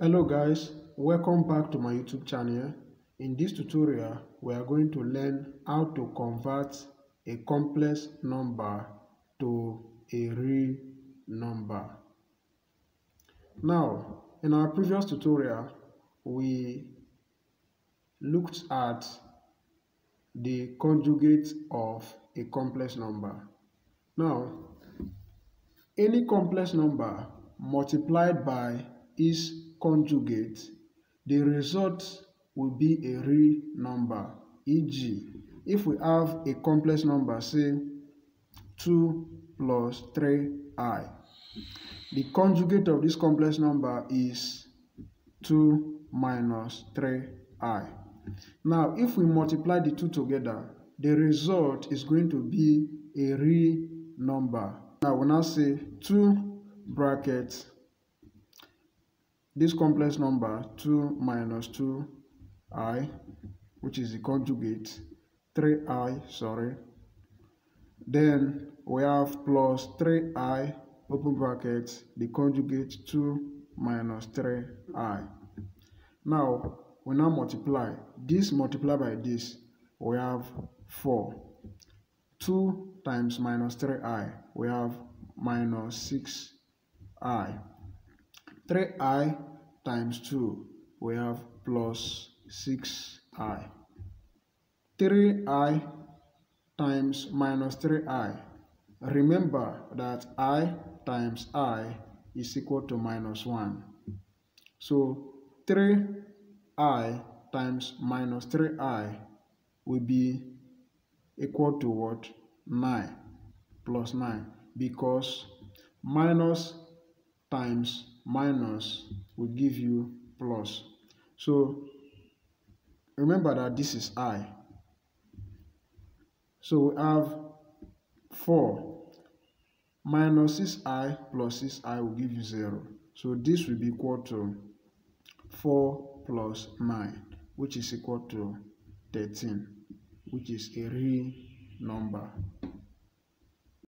hello guys. Welcome back to my youtube channel. In this tutorial we are going to learn how to convert a complex number to a real number. Now in our previous tutorial we looked at the conjugate of a complex number. Now any complex number multiplied by its conjugate, the result will be a real number. E.g., if we have a complex number, say 2 plus 3i, the conjugate of this complex number is 2 minus 3i. Now, if we multiply the two together, the result is going to be a real number. Now, we now say 2 bracket this complex number 2 minus 2i which is the conjugate 3i sorry. Then we have plus 3i open brackets the conjugate 2 minus 3i now we now multiply. This multiply by this we have 4 2 times minus 3i we have minus 6 i. 3i times 2, we have plus 6i. 3i times minus 3i. Remember that i times i is equal to minus 1. So 3i times minus 3i will be equal to what? 9 plus 9 because minus times minus will give you plus. So remember that this is i. So we have 4 minus 6i plus 6i will give you 0. So this will be equal to 4 plus 9 which is equal to 13 which is a real number.